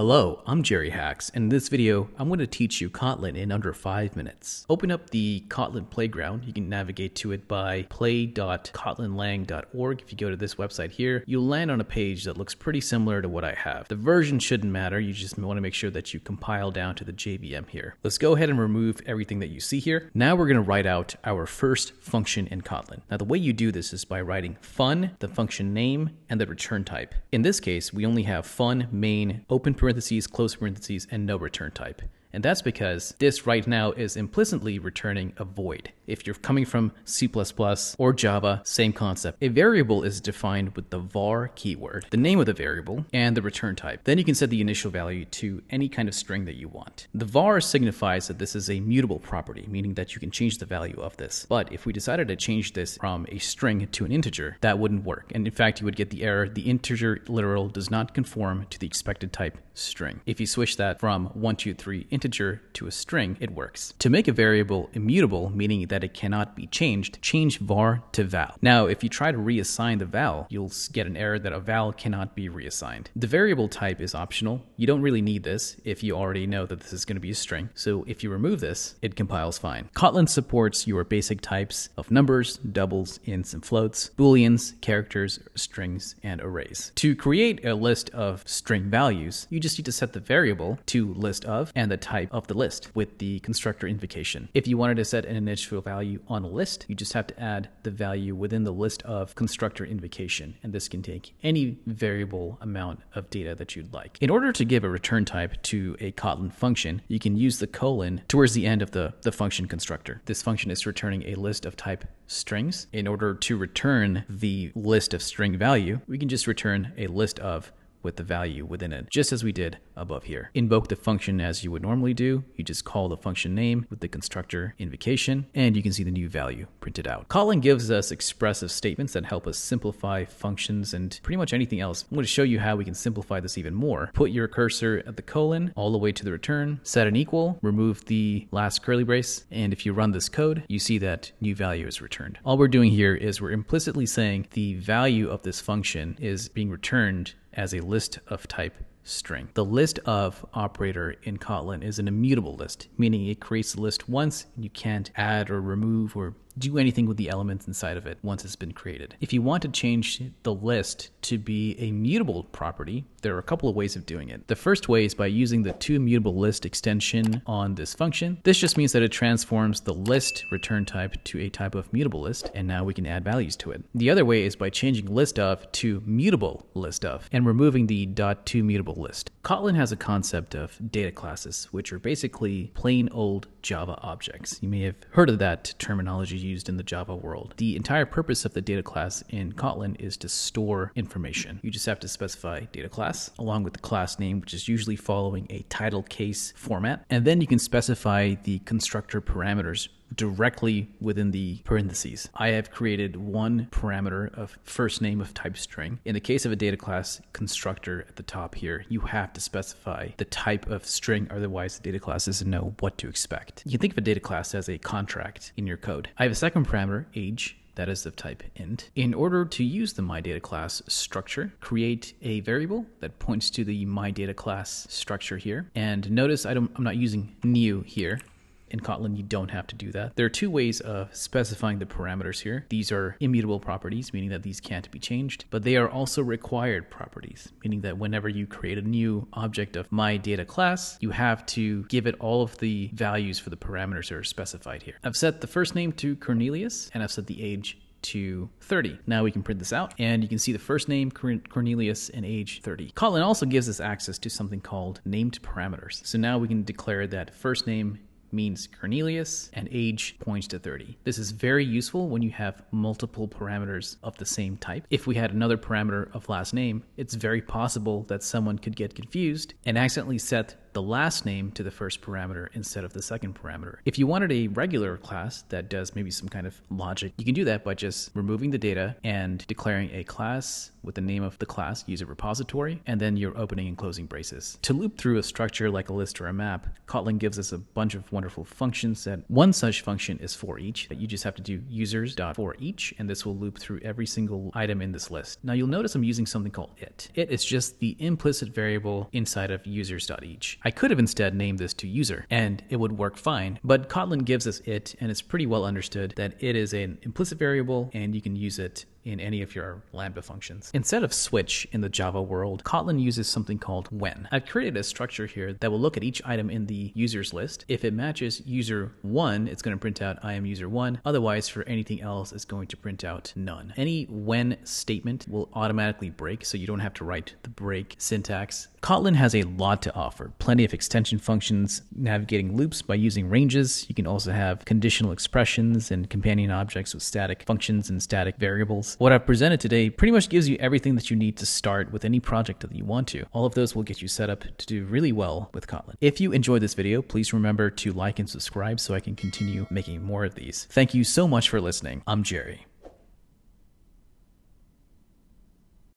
Hello, I'm Jerry Hacks, and in this video, I'm going to teach you Kotlin in under 5 minutes. Open up the Kotlin Playground. You can navigate to it by play.kotlinlang.org. If you go to this website here, you'll land on a page that looks pretty similar to what I have. The version shouldn't matter, you just want to make sure that you compile down to the JVM here. Let's go ahead and remove everything that you see here. Now we're going to write out our first function in Kotlin. Now the way you do this is by writing fun, the function name, and the return type. In this case, we only have fun main open parentheses, close parentheses, and no return type. And that's because this right now is implicitly returning a void. If you're coming from C++ or Java, same concept. A variable is defined with the var keyword, the name of the variable, and the return type. Then you can set the initial value to any kind of string that you want. The var signifies that this is a mutable property, meaning that you can change the value of this. But if we decided to change this from a string to an integer, that wouldn't work. And in fact, you would get the error, the integer literal does not conform to the expected type string. If you switch that from 123 integer to a string, it works. To make a variable immutable, meaning that it cannot be changed, change var to val. Now, if you try to reassign the val, you'll get an error that a val cannot be reassigned. The variable type is optional. You don't really need this if you already know that this is going to be a string. So if you remove this, it compiles fine. Kotlin supports your basic types of numbers, doubles, ints, and floats, booleans, characters, strings, and arrays. To create a list of string values, you just need to set the variable to list of and the type of the list with the constructor invocation. If you wanted to set an initial value on a list, you just have to add the value within the list of constructor invocation, and this can take any variable amount of data that you'd like. In order to give a return type to a Kotlin function, you can use the colon towards the end of the, the function constructor. This function is returning a list of type strings. In order to return the list of string value, we can just return a list of with the value within it, just as we did above here. Invoke the function as you would normally do. You just call the function name with the constructor invocation, and you can see the new value printed out. Kotlin gives us expressive statements that help us simplify functions and pretty much anything else. I'm going to show you how we can simplify this even more. Put your cursor at the colon all the way to the return, set an equal, remove the last curly brace, and if you run this code, you see that new value is returned. All we're doing here is we're implicitly saying the value of this function is being returned as a list of type string. The list of operator in Kotlin is an immutable list, meaning it creates a list once and you can't add or remove or do anything with the elements inside of it once it's been created. If you want to change the list to be a mutable property, there are a couple of ways of doing it. The first way is by using the toMutableList extension on this function. This just means that it transforms the list return type to a type of mutable list, and now we can add values to it. The other way is by changing list of to mutable list of and removing the .toMutable list. Kotlin has a concept of data classes, which are basically plain old Java objects. You may have heard of that terminology used in the Java world. The entire purpose of the data class in Kotlin is to store information. You just have to specify data class along with the class name, which is usually following a title case format. And then you can specify the constructor parameters directly within the parentheses. I have created one parameter of first name of type string. In the case of a data class constructor at the top here, you have to specify the type of string, otherwise the data class doesn't know what to expect. You can think of a data class as a contract in your code. I have a second parameter, age, that is of type int. In order to use the myData class structure, create a variable that points to the myData class structure here. And notice I don't, I'm not using new here. In Kotlin, you don't have to do that. There are two ways of specifying the parameters here. These are immutable properties, meaning that these can't be changed, but they are also required properties, meaning that whenever you create a new object of my data class, you have to give it all of the values for the parameters that are specified here. I've set the first name to Cornelius, and I've set the age to 30. Now we can print this out and you can see the first name Cornelius and age 30. Kotlin also gives us access to something called named parameters. So now we can declare that first name means Cornelius, and age points to 30. This is very useful when you have multiple parameters of the same type. If we had another parameter of last name, it's very possible that someone could get confused and accidentally set the last name to the first parameter instead of the second parameter. If you wanted a regular class that does maybe some kind of logic, you can do that by just removing the data and declaring a class with the name of the class, user repository, and then your opening and closing braces. To loop through a structure like a list or a map, Kotlin gives us a bunch of wonderful functions that one such function is for each. You just have to do users.for each, and this will loop through every single item in this list. Now you'll notice I'm using something called it. It is just the implicit variable inside of users.each. I could have instead named this to user, and it would work fine, but Kotlin gives us it, and it's pretty well understood that it is an implicit variable, and you can use it in any of your Lambda functions. Instead of switch in the Java world, Kotlin uses something called when. I've created a structure here that will look at each item in the users list. If it matches user one, it's going to print out I am user one. Otherwise, for anything else, it's going to print out none. Any when statement will automatically break, so you don't have to write the break syntax. Kotlin has a lot to offer. Plenty of extension functions, navigating loops by using ranges. You can also have conditional expressions and companion objects with static functions and static variables. What I've presented today pretty much gives you everything that you need to start with any project that you want to. All of those will get you set up to do really well with Kotlin. If you enjoyed this video, please remember to like and subscribe so I can continue making more of these. Thank you so much for listening. I'm Jerry.